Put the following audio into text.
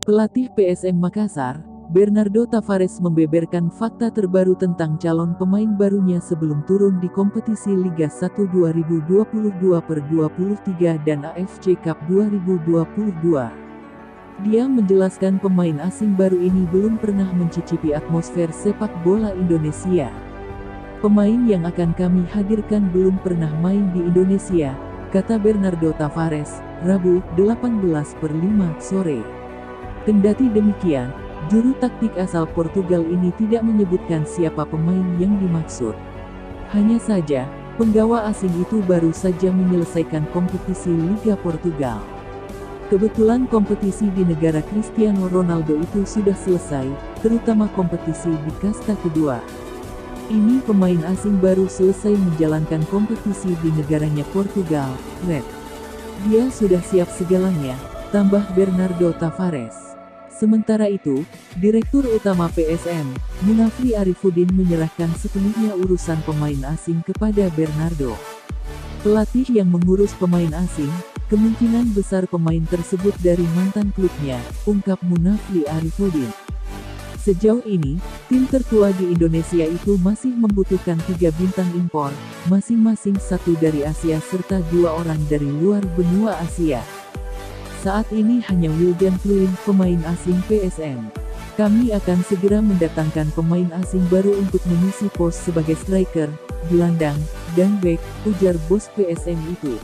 Pelatih PSM Makassar, Bernardo Tavares membeberkan fakta terbaru tentang calon pemain barunya sebelum turun di kompetisi Liga 1 2022 per 23 dan AFC Cup 2022. Dia menjelaskan pemain asing baru ini belum pernah mencicipi atmosfer sepak bola Indonesia. Pemain yang akan kami hadirkan belum pernah main di Indonesia, kata Bernardo Tavares, Rabu, 18 per 5 sore. Kendati demikian, juru taktik asal Portugal ini tidak menyebutkan siapa pemain yang dimaksud. Hanya saja, penggawa asing itu baru saja menyelesaikan kompetisi Liga Portugal. Kebetulan kompetisi di negara Cristiano Ronaldo itu sudah selesai, terutama kompetisi di kasta kedua. Ini pemain asing baru selesai menjalankan kompetisi di negaranya Portugal, Red. Dia sudah siap segalanya, tambah Bernardo Tavares. Sementara itu, Direktur Utama PSM, Munafri Arifudin menyerahkan sepenuhnya urusan pemain asing kepada Bernardo. Pelatih yang mengurus pemain asing, Kemungkinan besar pemain tersebut dari mantan klubnya, ungkap Munafli Arifudin. Sejauh ini, tim tertua di Indonesia itu masih membutuhkan tiga bintang impor, masing-masing satu dari Asia serta dua orang dari luar benua Asia. Saat ini hanya Wildan Pluim, pemain asing PSM. Kami akan segera mendatangkan pemain asing baru untuk mengisi pos sebagai striker, gelandang, dan back, ujar bos PSM itu.